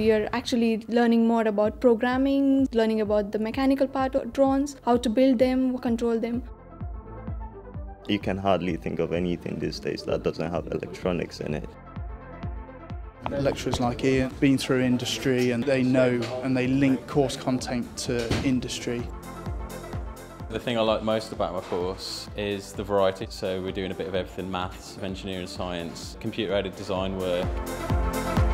You're actually learning more about programming, learning about the mechanical part of drones, how to build them, control them. You can hardly think of anything these days that doesn't have electronics in it. Lecturers like Ian, been through industry and they know and they link course content to industry. The thing I like most about my course is the variety. So we're doing a bit of everything, maths, engineering, science, computer-aided design work.